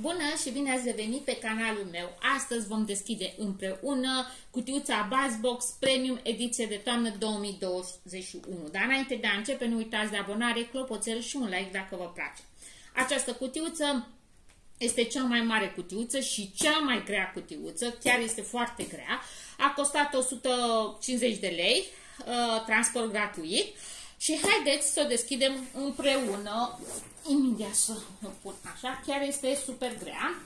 Bună și bine ați revenit pe canalul meu. Astăzi vom deschide împreună cutiuța Buzzbox Premium ediție de toamnă 2021. Dar înainte de a începe, nu uitați de abonare, clopoțel și un like dacă vă place. Această cutiuță este cea mai mare cutiuță și cea mai grea cutiuță, chiar este foarte grea. A costat 150 de lei, uh, transport gratuit. Și haideți să o deschidem împreună. Imediat să o pun așa. Chiar este super grea.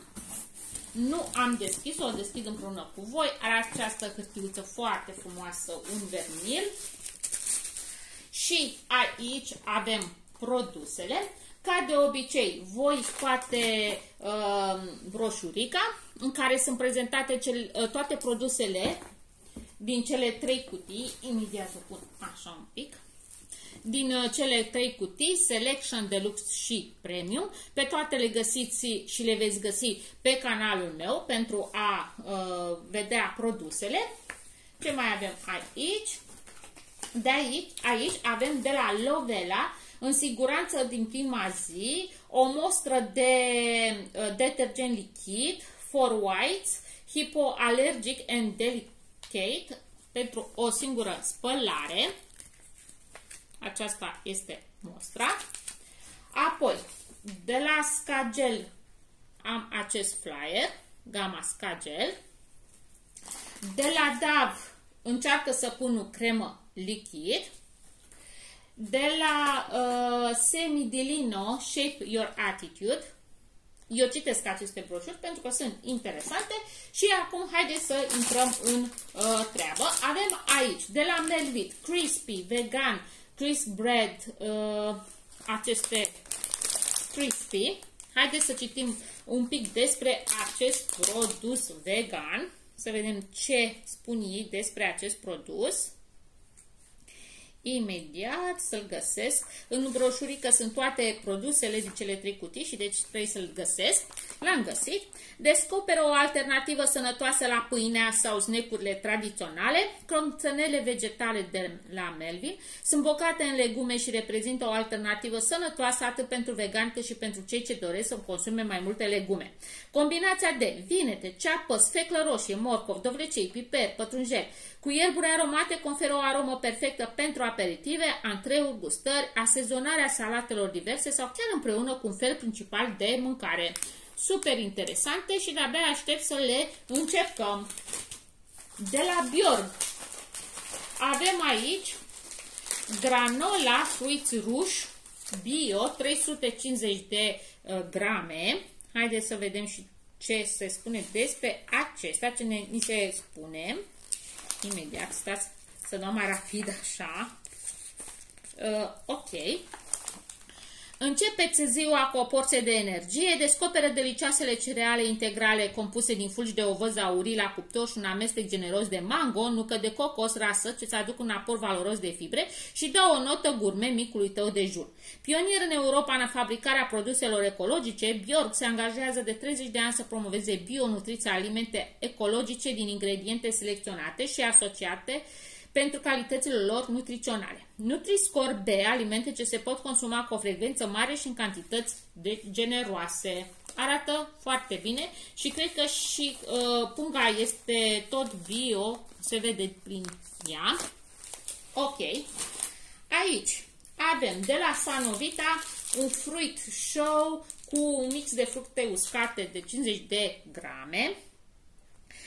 Nu am deschis-o, o deschid împreună cu voi. Are această hârtiuță foarte frumoasă, un vernil. Și aici avem produsele. Ca de obicei, voi scoate uh, broșurica în care sunt prezentate cel, uh, toate produsele din cele trei cutii. Imediat o pun așa un pic din uh, cele trei cutii, Selection, Deluxe și Premium. Pe toate le găsiți și le veți găsi pe canalul meu pentru a uh, vedea produsele. Ce mai avem aici? De aici, aici avem de la Lovela, în siguranță din prima zi, o mostră de uh, detergent lichid for whites, hypoallergic and delicate, pentru o singură spălare. Aceasta este mostra. Apoi, de la Scagel am acest flyer, gama Scagel. De la DAV încearcă să pun o cremă lichid. De la uh, Semidilino Shape Your Attitude. Eu citesc aceste broșuri pentru că sunt interesante și acum haideți să intrăm în uh, treabă. Avem aici de la Melvit Crispy Vegan Crisp Bread, uh, aceste crispy. Haideți să citim un pic despre acest produs vegan, să vedem ce spun ei despre acest produs imediat să-l găsesc. În broșurică sunt toate produsele din cele trei cutii și deci trebuie să-l găsesc. L-am găsit. Descoperă o alternativă sănătoasă la pâinea sau snecurile tradiționale. Cronțănele vegetale de la Melvin sunt bocate în legume și reprezintă o alternativă sănătoasă atât pentru vegan cât și pentru cei ce doresc să consume mai multe legume. Combinația de vinete, ceapă, sfeclă roșie, morcov, dovlecei, piper, pătrunjel, cu ierburi aromate conferă o aromă perfectă pentru aperitive, antreuri, gustări, asezonarea salatelor diverse sau chiar împreună cu un fel principal de mâncare. Super interesante și de-abia aștept să le încercăm. De la Bjorn avem aici granola fruiți ruși bio 350 de uh, grame. Haideți să vedem și ce se spune despre acesta, ce ne, ni se spune imediat, stați să dau mai rapid așa. Uh, ok. Începeți ziua cu o porție de energie, descoperă delicioasele cereale integrale compuse din fulgi de ovăz aurii la cuptor și un amestec generos de mango, nucă de cocos rasă ce îți aduc un aport valoros de fibre și dă o notă gurme micului tău dejun. Pionier în Europa în fabricarea produselor ecologice, Bjork se angajează de 30 de ani să promoveze bionutriția alimente ecologice din ingrediente selecționate și asociate pentru calitățile lor nutriționale. Nutri-Score B, alimente ce se pot consuma cu o frecvență mare și în cantități de generoase. Arată foarte bine și cred că și uh, punga este tot bio, se vede prin ea. Ok. Aici avem de la Sanovita un fruit show cu un mix de fructe uscate de 50 de grame.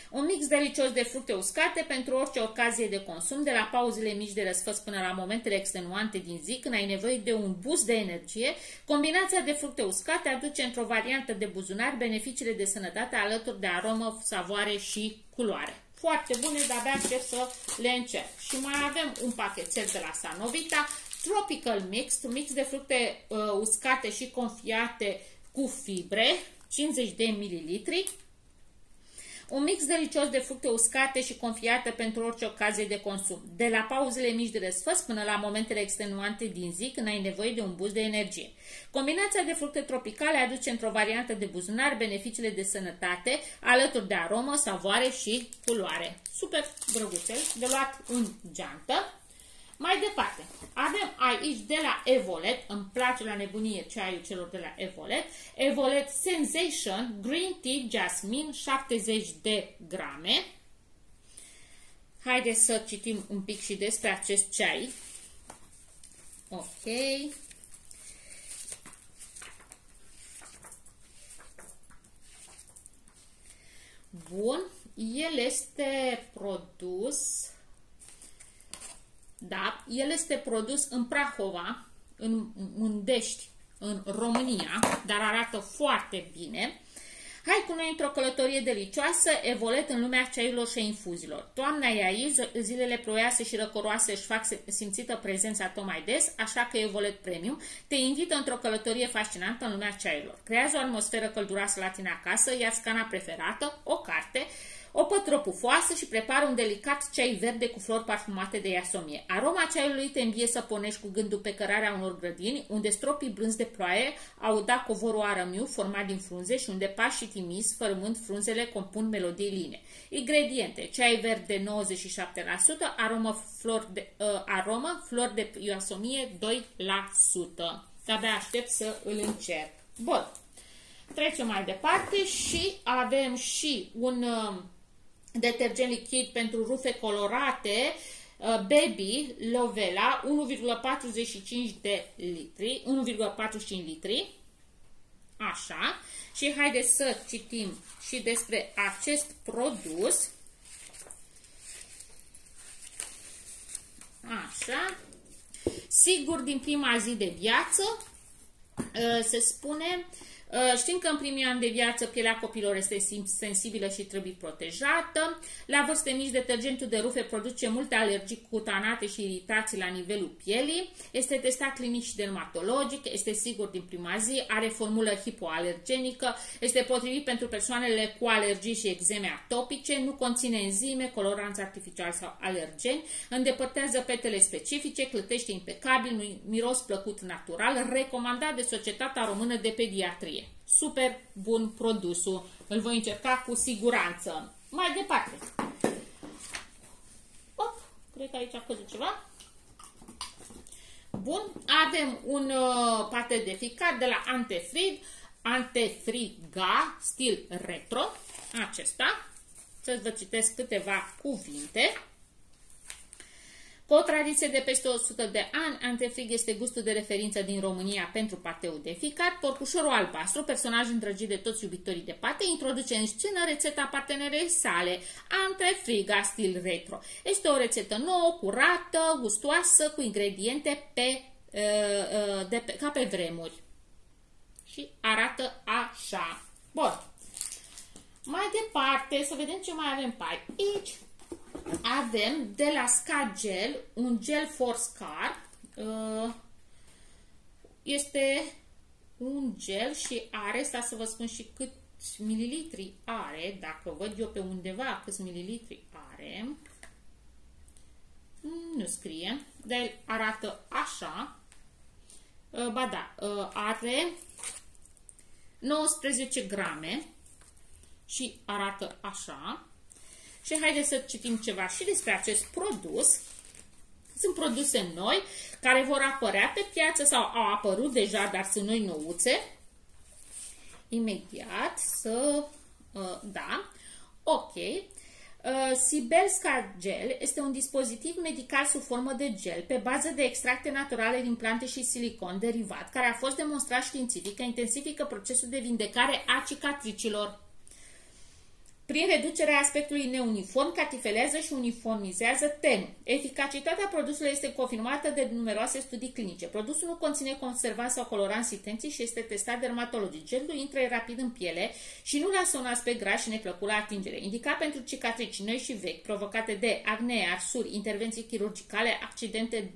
Un mix delicios de fructe uscate pentru orice ocazie de consum, de la pauzele mici de răsfăț până la momentele extenuante din zi, când ai nevoie de un boost de energie, combinația de fructe uscate aduce într-o variantă de buzunar beneficiile de sănătate alături de aromă, savoare și culoare. Foarte bune, dar abia aștept să le încerc. Și mai avem un pachetel de la Sanovita, Tropical Mix, mix de fructe uh, uscate și confiate cu fibre, 50 de mililitri. Un mix delicios de fructe uscate și confiate pentru orice ocazie de consum. De la pauzele mici de răsfăț până la momentele extenuante din zi când ai nevoie de un boost de energie. Combinația de fructe tropicale aduce într-o variantă de buzunar beneficiile de sănătate alături de aromă, savoare și culoare. Super drăguțel, de luat în geantă. Mai departe, avem aici de la Evolet, îmi place la nebunie ceaiul celor de la Evolet, Evolet Sensation Green Tea Jasmine 70 de grame. Haideți să citim un pic și despre acest ceai. Ok. Bun. El este produs da, el este produs în Prahova, în Mândești, în România, dar arată foarte bine. Hai cu noi într-o călătorie delicioasă, evolet în lumea ceaiurilor și infuzilor. Toamna e aici, zilele ploioase și răcoroase își fac simțită prezența tot mai des, așa că Evolet Premium te invită într-o călătorie fascinantă în lumea ceaiurilor. Creează o atmosferă călduroasă la tine acasă, ia scana preferată, o carte, o pătră pufoasă și prepară un delicat ceai verde cu flori parfumate de iasomie. Aroma ceaiului te învie să ponești cu gândul pe cărarea unor grădini, unde stropii brânzi de ploaie au dat covorul arămiu format din frunze și unde pași și timizi, fărâmând frunzele, compun melodii line. Ingrediente. Ceai verde 97%, aromă flor de, uh, aromă, flori de iasomie 2%. De-abia aștept să îl încerc. Bun. Trecem mai departe și avem și un... Uh, detergent lichid pentru rufe colorate, uh, Baby Lovela 1,45 de litri, 1,45 litri. Așa. Și haideți să citim și despre acest produs. Așa. Sigur, din prima zi de viață, uh, se spune Uh, știm că în primii ani de viață pielea copilor este sensibilă și trebuie protejată. La vârste mici, detergentul de rufe produce multe alergii cutanate și iritații la nivelul pielii. Este testat clinic și dermatologic, este sigur din prima zi, are formulă hipoalergenică, este potrivit pentru persoanele cu alergii și exeme atopice, nu conține enzime, coloranți artificiali sau alergeni, îndepărtează petele specifice, clătește impecabil, miros plăcut natural, recomandat de Societatea Română de Pediatrie fie. Super bun produsul. Îl voi încerca cu siguranță. Mai departe. Op, cred că aici a căzut ceva. Bun, avem un uh, pate de ficat de la Antefrig, Antefriga, stil retro, acesta. Să vă citesc câteva cuvinte. Cu o tradiție de peste 100 de ani, Antefrig este gustul de referință din România pentru pateul de ficat. Porcușorul albastru, personaj îndrăgit de toți iubitorii de pate, introduce în scenă rețeta partenerei sale, Antefriga stil retro. Este o rețetă nouă, curată, gustoasă, cu ingrediente pe, uh, uh, de pe, ca pe vremuri. Și arată așa. Bun. Mai departe, să vedem ce mai avem pe aici avem de la Scagel un gel for scar. Uh, este un gel și are, sta să vă spun și cât mililitri are, dacă văd eu pe undeva câți mililitri are, mm, nu scrie, dar arată așa, uh, ba da, uh, are 19 grame și arată așa, și haideți să citim ceva și despre acest produs. Sunt produse noi care vor apărea pe piață sau au apărut deja, dar sunt noi nouțe. Imediat să... Uh, da. Ok. Uh, Sibelska Gel este un dispozitiv medical sub formă de gel pe bază de extracte naturale din plante și silicon derivat, care a fost demonstrat științific că intensifică procesul de vindecare a cicatricilor prin reducerea aspectului neuniform, catifelează și uniformizează tenul. Eficacitatea produsului este confirmată de numeroase studii clinice. Produsul nu conține conservanți sau coloranți intenții și este testat dermatologic. Gelul intră rapid în piele și nu lasă un aspect gras și neplăcut la atingere. Indicat pentru cicatrici noi și vechi, provocate de acne, arsuri, intervenții chirurgicale, accidente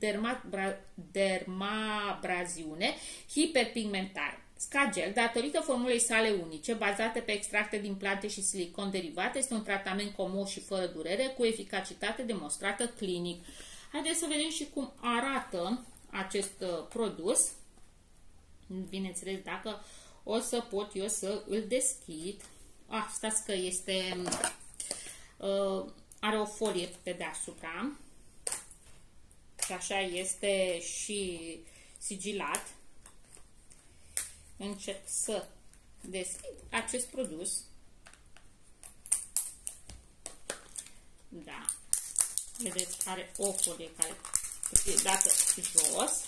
dermabraziune, hiperpigmentare. Scagel, datorită formulei sale unice, bazate pe extracte din plante și silicon derivate, este un tratament comod și fără durere, cu eficacitate demonstrată clinic. Haideți să vedem și cum arată acest uh, produs. Bineînțeles, dacă o să pot eu să îl deschid. Ah, stați că este... Uh, are o folie pe deasupra. și așa este și sigilat. Încep să deschid acest produs. Da. Vedeți, are o folie care e dată jos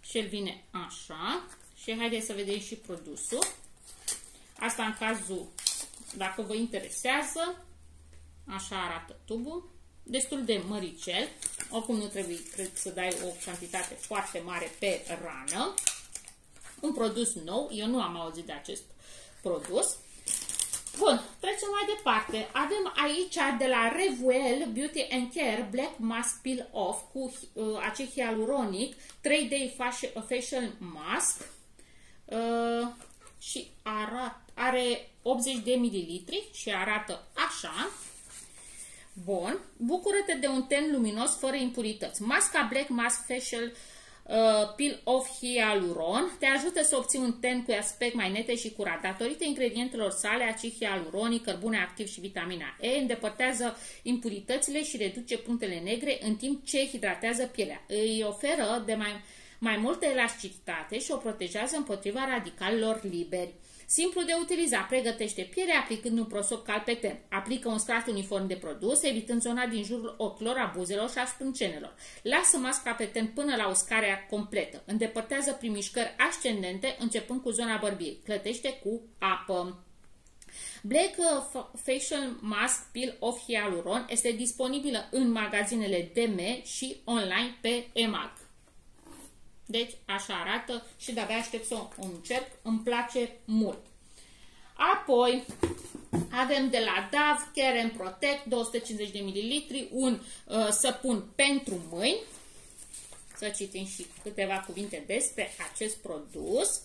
și el vine așa. Și haideți să vedem și produsul. Asta în cazul, dacă vă interesează, așa arată tubul. Destul de măricel. Oricum nu trebuie, cred, să dai o cantitate foarte mare pe rană. Un produs nou. Eu nu am auzit de acest produs. Bun, trecem mai departe. Avem aici de la Revuel Beauty and Care Black Mask Peel Off cu uh, acid hialuronic 3D Facial Mask uh, și arat, are 80 de mililitri și arată așa. Bun, bucură-te de un ten luminos fără impurități. Masca Black Mask Facial Uh, Peel Off Hyaluron te ajută să obții un ten cu aspect mai nete și curat. Datorită ingredientelor sale, acid hialuronic, cărbune activ și vitamina E, îndepărtează impuritățile și reduce punctele negre în timp ce hidratează pielea. Îi oferă de mai, mai multă elasticitate și o protejează împotriva radicalilor liberi. Simplu de utilizat, pregătește pielea aplicând un prosop calpeten. Aplică un strat uniform de produs, evitând zona din jurul ochilor, a buzelor și a sprâncenelor. Lasă masca pe până la uscarea completă. Îndepărtează prin mișcări ascendente, începând cu zona bărbiei. Clătește cu apă. Black uh, Facial Mask Peel Off Hyaluron este disponibilă în magazinele DM și online pe EMAG. Deci așa arată și de-abia aștept să o încerc. Îmi place mult. Apoi avem de la DAV Care and Protect 250 de ml, un uh, săpun pentru mâini. Să citim și câteva cuvinte despre acest produs.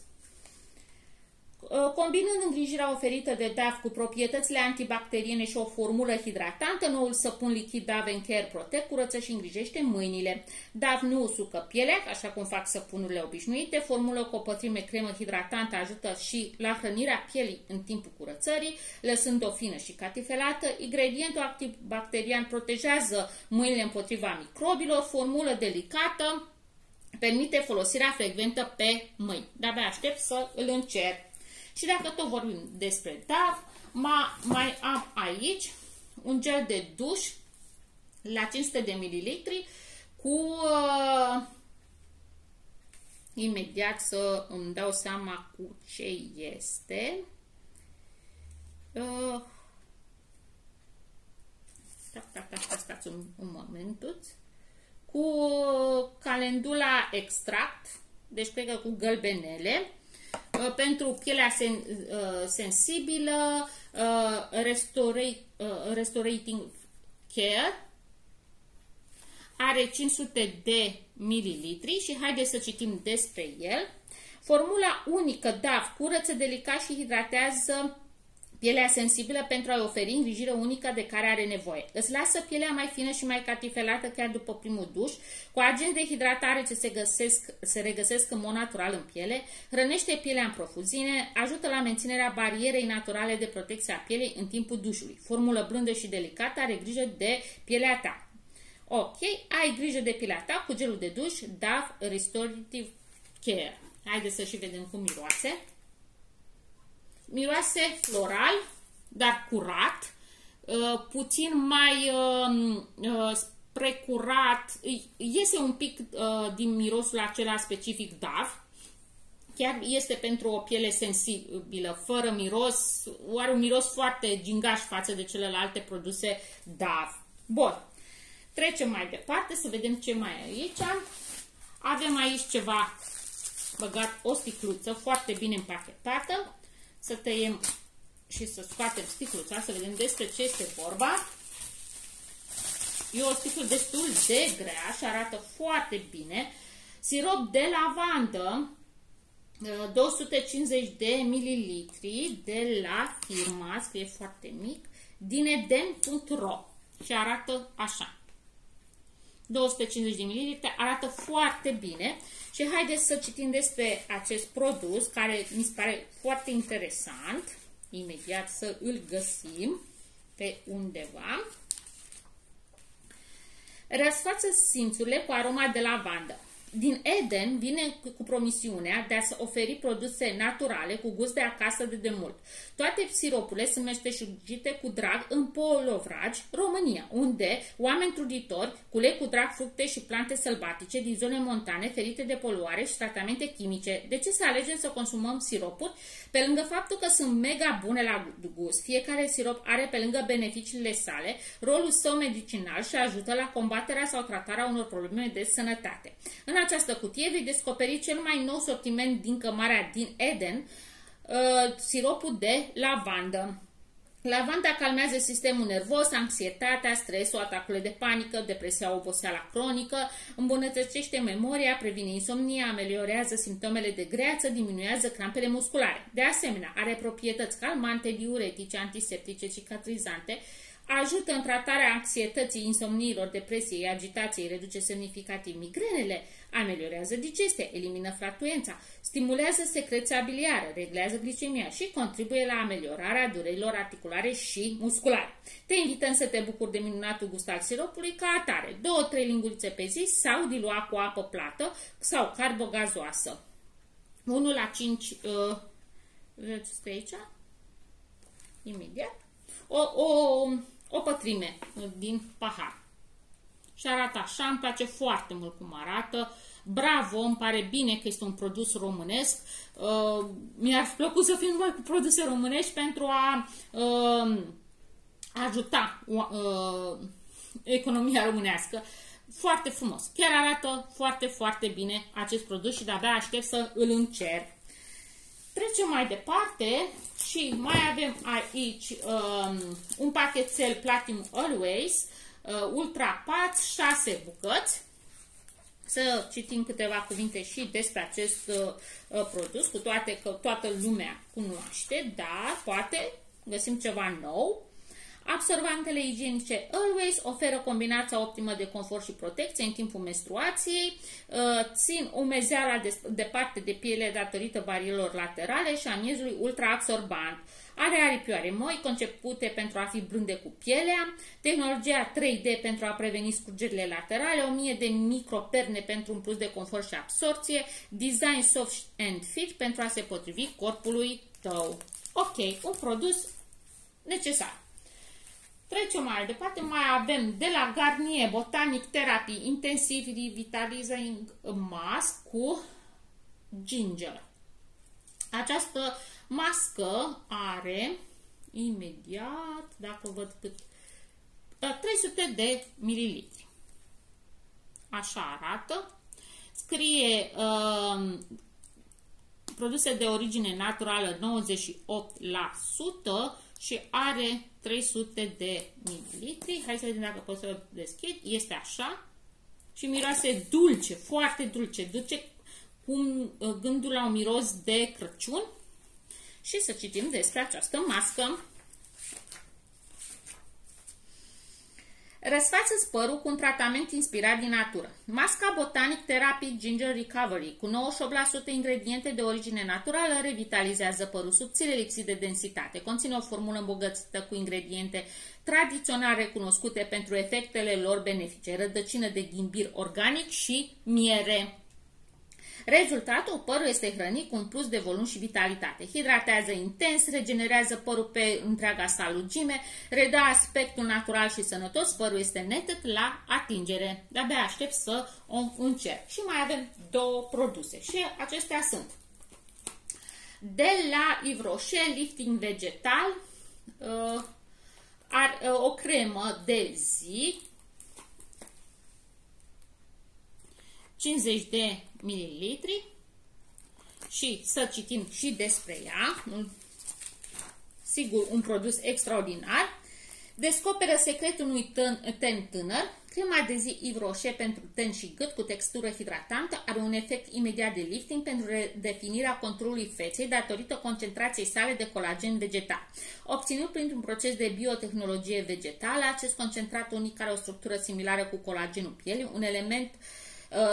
Uh, combinând îngrijirea oferită de DAF cu proprietățile antibacteriene și o formulă hidratantă, noul săpun lichid DAV Care Protect curăță și îngrijește mâinile. DAV nu usucă pielea, așa cum fac săpunurile obișnuite. Formulă cu o pătrime cremă hidratantă ajută și la hrănirea pielii în timpul curățării, lăsând o fină și catifelată. Ingredientul antibacterian protejează mâinile împotriva microbilor. Formulă delicată permite folosirea frecventă pe mâini. De-abia aștept să îl încerc. Și dacă tot vorbim despre DAF, ma, mai am aici un gel de duș la 500 de mililitri cu uh, imediat să îmi dau seama cu ce este. Uh, da, da, da, stați un, un momentuț. Cu calendula extract, deci cred că cu gălbenele, Uh, pentru pielea sen, uh, sensibilă, uh, restorating care, are 500 de mililitri și haideți să citim despre el. Formula unică DAF curăță delicat și hidratează Pielea sensibilă pentru a oferi îngrijire unică de care are nevoie. Îți lasă pielea mai fină și mai catifelată chiar după primul duș, cu agenți de hidratare ce se, găsesc, se regăsesc în mod natural în piele, hrănește pielea în profuzine, ajută la menținerea barierei naturale de protecție a pielei în timpul dușului. Formulă blândă și delicată are grijă de pielea ta. Ok, ai grijă de pielea ta cu gelul de duș DAF Restorative Care. Haideți să și vedem cum miroase. Miroase floral, dar curat, uh, puțin mai um, uh, spre curat, iese un pic uh, din mirosul acela specific DAV, chiar este pentru o piele sensibilă, fără miros, are un miros foarte gingaș față de celelalte produse DAV. Bun, trecem mai departe să vedem ce mai e aici. Avem aici ceva băgat, o sticluță foarte bine împachetată, să tăiem și să scoatem sticluța, să vedem despre ce este vorba. E o sticlă destul de grea și arată foarte bine. Sirop de lavandă, 250 uh, de mililitri de la firma, scrie foarte mic, din eden.ro și arată așa. 250 de ml, arată foarte bine și haideți să citim despre acest produs care mi se pare foarte interesant. Imediat să îl găsim pe undeva. Răsfață simțurile cu aroma de lavandă. Din Eden vine cu promisiunea de a se oferi produse naturale cu gust de acasă de demult. Toate siropurile sunt meșteșugite cu drag în Polovragi, România, unde oameni truditori culeg cu drag fructe și plante sălbatice din zone montane ferite de poluare și tratamente chimice. De ce să alegem să consumăm siropuri? Pe lângă faptul că sunt mega bune la gust, fiecare sirop are pe lângă beneficiile sale rolul său medicinal și ajută la combaterea sau tratarea unor probleme de sănătate. În această cutie vei descoperi cel mai nou sortiment din cămarea din Eden, uh, siropul de lavandă. Lavanda calmează sistemul nervos, anxietatea, stresul, atacurile de panică, depresia, oboseala cronică, îmbunătățește memoria, previne insomnia, ameliorează simptomele de greață, diminuează crampele musculare. De asemenea, are proprietăți calmante, diuretice, antiseptice, cicatrizante, ajută în tratarea anxietății, insomniilor, depresiei, agitației, reduce semnificativ migrenele, ameliorează digestia, elimină flatuența, stimulează secreția biliară, reglează glicemia și contribuie la ameliorarea durerilor articulare și musculare. Te invităm să te bucuri de minunatul gust al siropului ca atare, 2-3 lingurițe pe zi sau dilua cu apă plată sau carbogazoasă. 1 la 5, uh, vedeți aici? Imediat. O, o, o pătrime din pahar. Și arată așa, îmi place foarte mult cum arată. Bravo, îmi pare bine că este un produs românesc. Uh, mi-ar plăcut să fiu numai cu produse românești pentru a uh, ajuta uh, economia românească. Foarte frumos. Chiar arată foarte, foarte bine acest produs și de-abia aștept să îl încerc. Trecem mai departe și mai avem aici um, un pachetel Platinum Always, uh, Ultra Pats, 6 bucăți. Să citim câteva cuvinte și despre acest uh, uh, produs, cu toate că toată lumea cunoaște, dar poate găsim ceva nou. Absorbantele igienice Always oferă combinația optimă de confort și protecție în timpul menstruației, uh, țin umezeala departe de piele datorită barilor laterale și a miezului ultra-absorbant. Are aripioare moi concepute pentru a fi blânde cu pielea, tehnologia 3D pentru a preveni scurgerile laterale, 1000 de microperne pentru un plus de confort și absorție, design soft and fit pentru a se potrivi corpului tău. Ok, un produs necesar. Trecem mai departe, mai avem de la Garnier Botanic Therapy Intensive Revitalizing Mask cu ginger. Această mască are imediat, dacă văd cât, 300 ă, de mililitri. Așa arată. Scrie uh, produse de origine naturală 98%, și are 300 de mililitri. Hai să vedem dacă pot să o deschid. Este așa și miroase dulce, foarte dulce, duce cum uh, gândul la un miros de Crăciun. Și să citim despre această mască. Răsfață părul cu un tratament inspirat din natură. Masca Botanic Therapy Ginger Recovery cu 98% ingrediente de origine naturală revitalizează părul subțire lipsit de densitate. Conține o formulă îmbogățită cu ingrediente tradițional recunoscute pentru efectele lor benefice, rădăcină de ghimbir organic și miere. Rezultatul, părul este hrănit cu un plus de volum și vitalitate. Hidratează intens, regenerează părul pe întreaga sa lungime, redă aspectul natural și sănătos, părul este neted la atingere. De-abia aștept să o încerc. Și mai avem două produse și acestea sunt de la Yves Rocher Lifting Vegetal, uh, ar, uh, o cremă de zi 50 de mililitri și să citim și despre ea. Sigur, un produs extraordinar. Descoperă secretul unui ten tânăr. Crema de zi Yves Rocher pentru ten și gât cu textură hidratantă are un efect imediat de lifting pentru redefinirea controlului feței datorită concentrației sale de colagen vegetal. Obținut printr-un proces de biotehnologie vegetală, acest concentrat unic are o structură similară cu colagenul pielii, un element uh, Uh,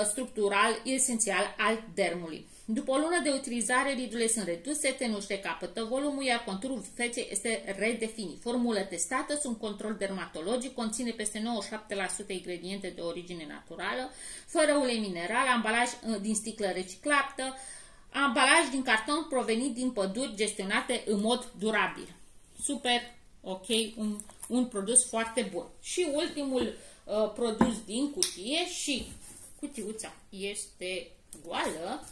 structural esențial al dermului. După o lună de utilizare, ridurile sunt reduse, tenul își recapătă volumul, iar conturul feței este redefinit. Formulă testată, sunt control dermatologic, conține peste 97% ingrediente de origine naturală, fără ulei mineral, ambalaj uh, din sticlă reciclată, ambalaj din carton provenit din păduri gestionate în mod durabil. Super, ok, un, un produs foarte bun. Și ultimul uh, produs din cutie și cutiuța este goală,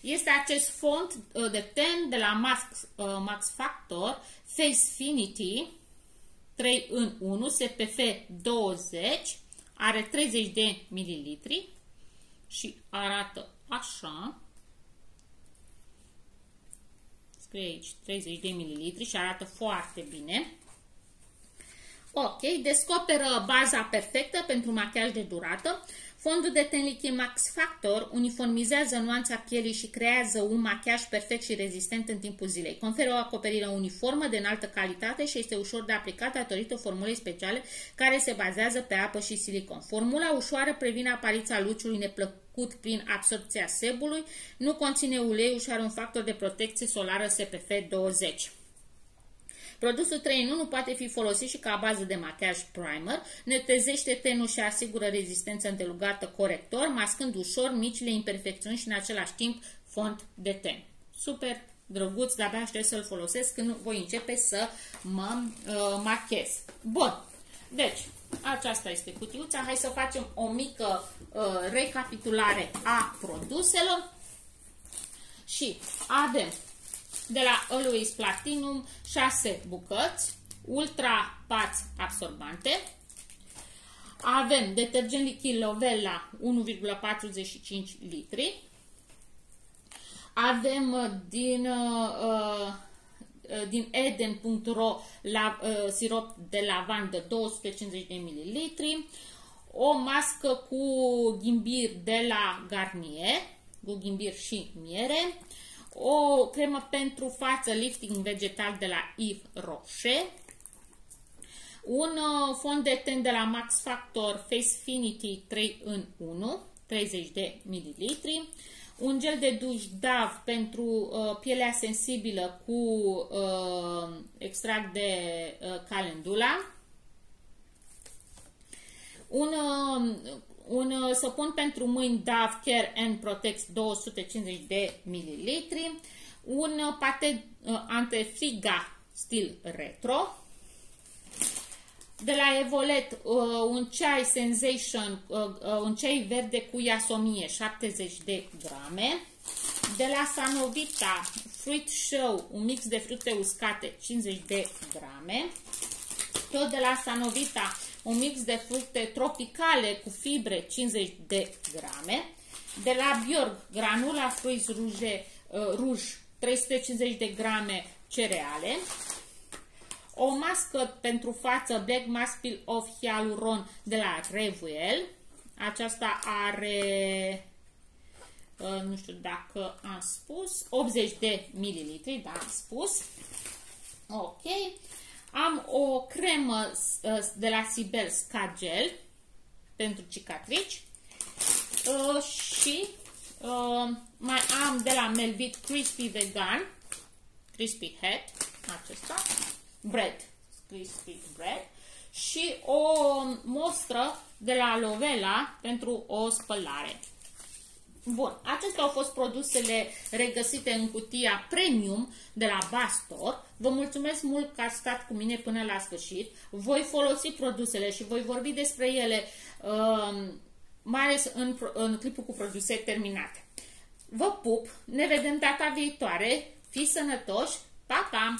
este acest font uh, de ten de la Max, uh, Max Factor Facefinity 3 în 1 SPF 20 are 30 de mililitri și arată așa. Scrie aici 30 de mililitri și arată foarte bine ok, descoperă baza perfectă pentru machiaj de durată Fondul de ten lichid Max Factor uniformizează nuanța pielii și creează un machiaj perfect și rezistent în timpul zilei. Conferă o acoperire uniformă de înaltă calitate și este ușor de aplicat datorită formulei speciale care se bazează pe apă și silicon. Formula ușoară previne apariția luciului neplăcut prin absorpția sebului, nu conține ulei și are un factor de protecție solară SPF 20. Produsul 3 în 1 poate fi folosit și ca bază de machiaj primer, netezește tenul și asigură rezistență îndelugată corector, mascând ușor micile imperfecțiuni și în același timp font de ten. Super drăguț, de-abia aștept să-l folosesc când voi începe să mă uh, machez. Bun, deci aceasta este cutiuța. Hai să facem o mică uh, recapitulare a produselor. Și avem de la Always Platinum 6 bucăți, ultra pați absorbante. Avem detergent lichid Lovella 1,45 litri. Avem uh, din, uh, uh, din eden.ro la, uh, sirop de lavandă 250 de ml. O mască cu ghimbir de la Garnier, cu ghimbir și miere o cremă pentru față lifting vegetal de la Yves Rocher, un uh, fond de ten de la Max Factor Facefinity 3 în 1, 30 de ml, un gel de duș DAV pentru uh, pielea sensibilă cu uh, extract de uh, calendula, un uh, un uh, săpun pentru mâini Dove Care and Protect 250 de ml, un uh, pate uh, antefiga stil retro, de la Evolet un ceai Sensation, un ceai verde cu iasomie 70 de grame, de la Sanovita Fruit Show un mix de fructe uscate 50 de grame, tot de la Sanovita un mix de fructe tropicale cu fibre 50 de grame, de la Bjorg granula fruiz ruge, uh, ruj 350 de grame cereale, o mască pentru față Black Mask Peel of Hyaluron de la Revuel. Aceasta are, uh, nu știu dacă am spus, 80 de mililitri, da, am spus. Ok. Am o cremă uh, de la Sibel Scagel pentru cicatrici uh, și uh, mai am de la Melvit Crispy Vegan, Crispy Head, acesta, bread, crispy bread și o mostră de la Lovela pentru o spălare. Bun, acestea au fost produsele regăsite în cutia premium de la Bastor. Vă mulțumesc mult că ați stat cu mine până la sfârșit. Voi folosi produsele și voi vorbi despre ele, uh, mai ales în, în clipul cu produse terminate. Vă pup, ne vedem data viitoare, fiți sănătoși, pa, pa!